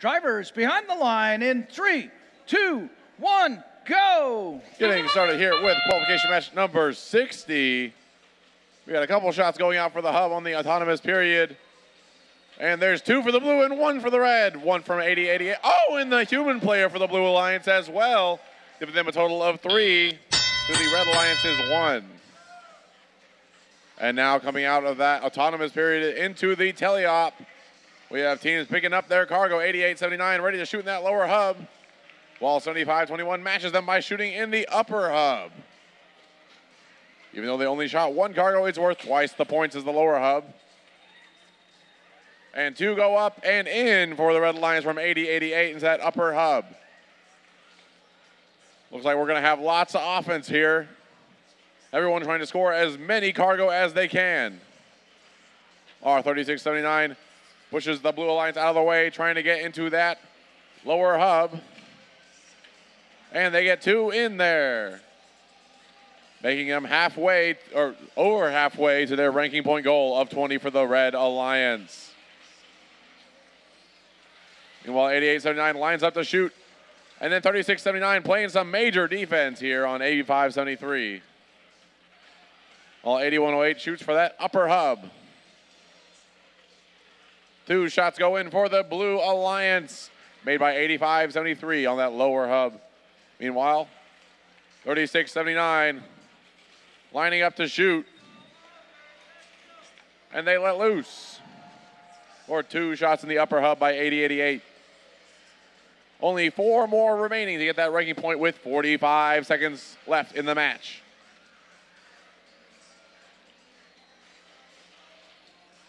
Drivers behind the line in three, two, one, go. Getting started here with qualification match number 60. We got a couple shots going out for the hub on the autonomous period. And there's two for the blue and one for the red. One from 8088. Oh, and the human player for the Blue Alliance as well. Giving them a total of three. To the Red Alliance is one. And now coming out of that autonomous period into the teleop. We have teams picking up their cargo, 88-79, ready to shoot in that lower hub. While 7521 matches them by shooting in the upper hub. Even though they only shot one cargo, it's worth twice the points as the lower hub. And two go up and in for the Red Lions from 80-88 into that upper hub. Looks like we're going to have lots of offense here. Everyone trying to score as many cargo as they can. R3679 pushes the Blue Alliance out of the way, trying to get into that lower hub. And they get two in there, making them halfway or over halfway to their ranking point goal of 20 for the Red Alliance. Meanwhile, 8879 lines up to shoot. And then 3679 playing some major defense here on 8573. While 8108 shoots for that upper hub. Two shots go in for the Blue Alliance, made by 85-73 on that lower hub. Meanwhile, 36-79, lining up to shoot. And they let loose. Or two shots in the upper hub by 80-88. Only four more remaining to get that ranking point with 45 seconds left in the match.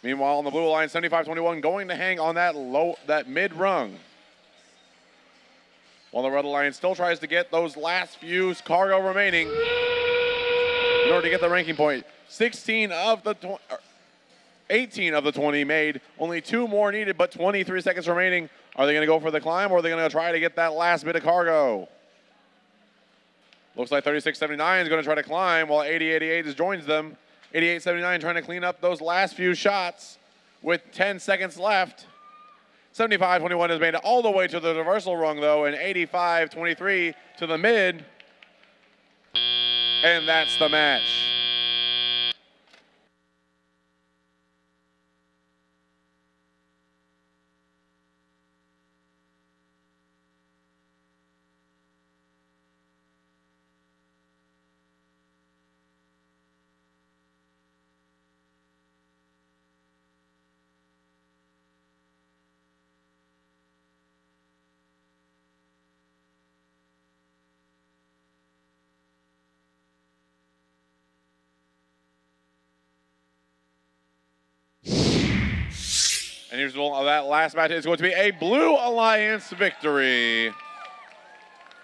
Meanwhile, on the blue line, 75-21 going to hang on that low, that mid rung. While the red alliance still tries to get those last few cargo remaining in order to get the ranking point. 16 of the er, 18 of the 20 made. Only two more needed, but 23 seconds remaining. Are they going to go for the climb or are they going to try to get that last bit of cargo? Looks like 3679 is going to try to climb while 8088 joins them. 88-79 trying to clean up those last few shots with 10 seconds left. 75-21 has made it all the way to the traversal rung, though, and 85-23 to the mid. And that's the match. And here's that last match is going to be a Blue Alliance victory.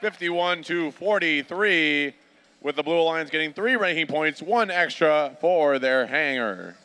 51 to 43, with the Blue Alliance getting three ranking points, one extra for their hanger.